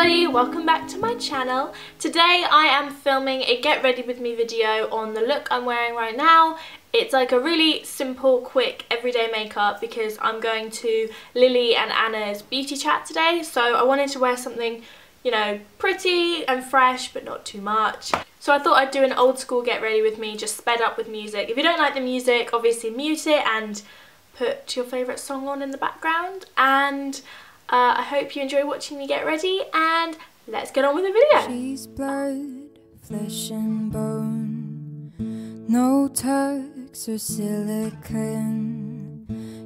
everybody, welcome back to my channel. Today I am filming a get ready with me video on the look I'm wearing right now. It's like a really simple, quick, everyday makeup because I'm going to Lily and Anna's beauty chat today. So I wanted to wear something, you know, pretty and fresh but not too much. So I thought I'd do an old school get ready with me, just sped up with music. If you don't like the music, obviously mute it and put your favourite song on in the background. And uh, I hope you enjoy watching me get ready and let's get on with the video. She's blood, flesh and bone, no tucks or silicone.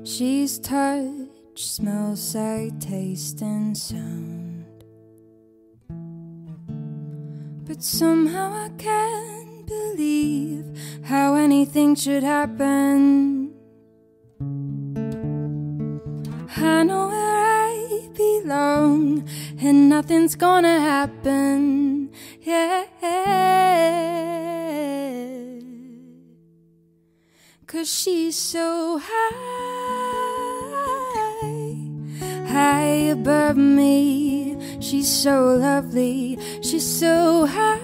She's touch, smell, sight, taste and sound. But somehow I can't believe how anything should happen. Belong and nothing's gonna happen. Yeah. Cause she's so high, high above me. She's so lovely, she's so high.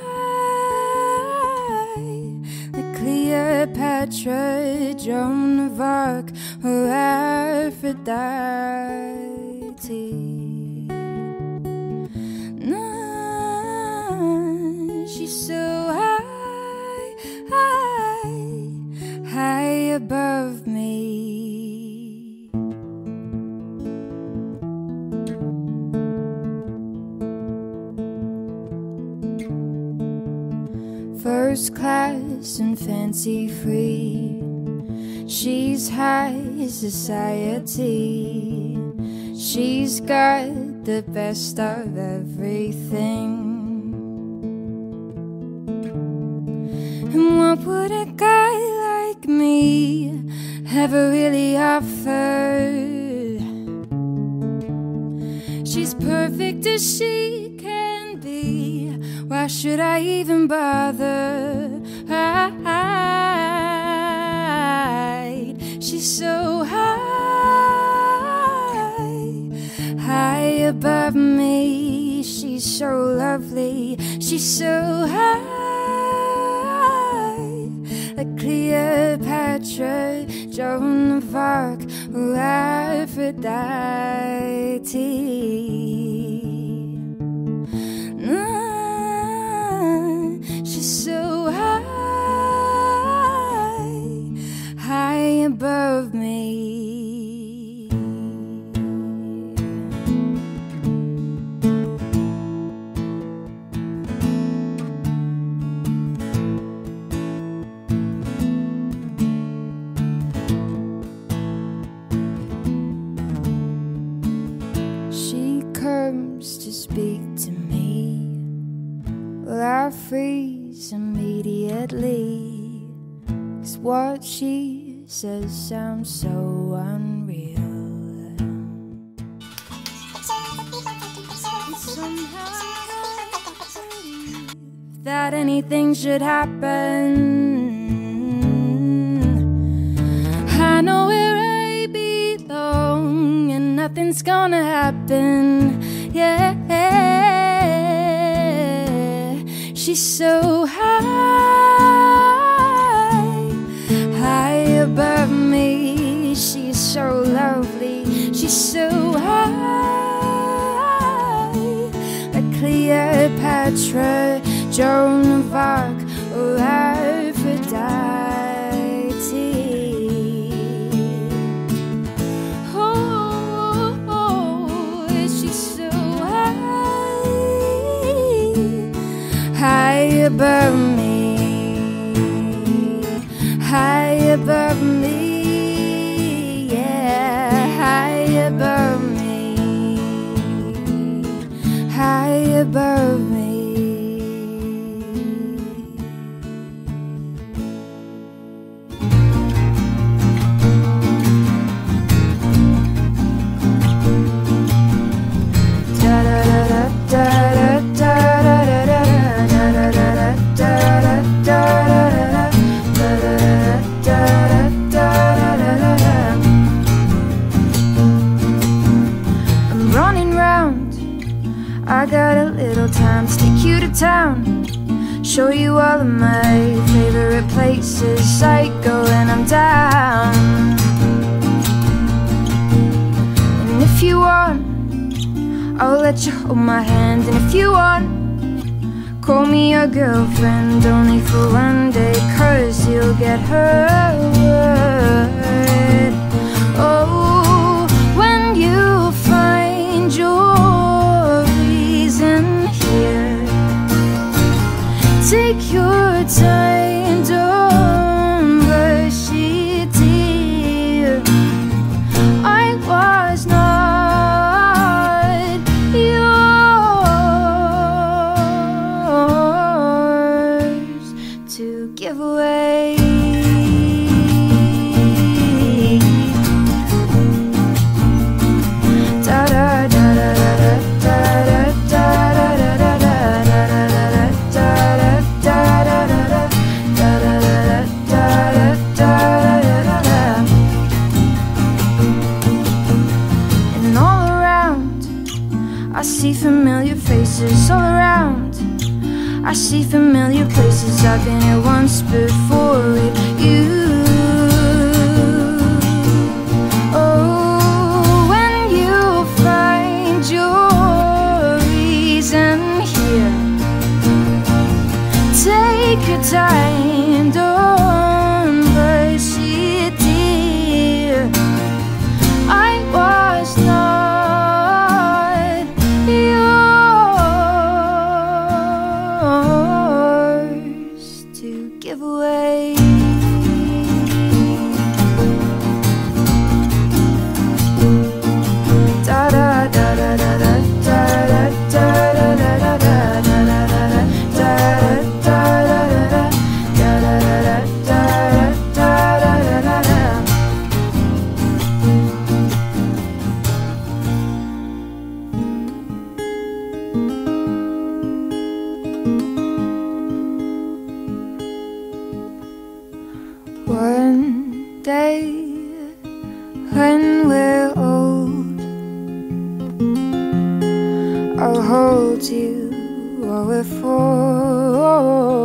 Like Cleopatra, Joan of Arc, or Aphrodite. So high, high, high above me. First class and fancy free. She's high society. She's got the best of everything. And what would a guy like me ever really offer? She's perfect as she can be. Why should I even bother? I, she's so high, high above me. She's so lovely. She's so high. Joan of Arc, or Aphrodite. I freeze immediately. Cause what she says sounds so unreal. that anything should happen. I know where I belong, and nothing's gonna happen. Yeah. She's so high, high above me. She's so lovely. She's so high, like Cleopatra, Joan of Arc, or Aphrodite. Above me, high above me, yeah, high above me, high above me. Times, take you to town. Show you all of my favorite places I when I'm down. And if you want, I'll let you hold my hand. And if you want, call me your girlfriend only for one day, cause you'll get hurt. Oh, I see familiar faces all around. I see familiar places. I've been here once before with you. Day when we're old, I'll hold you while we're four.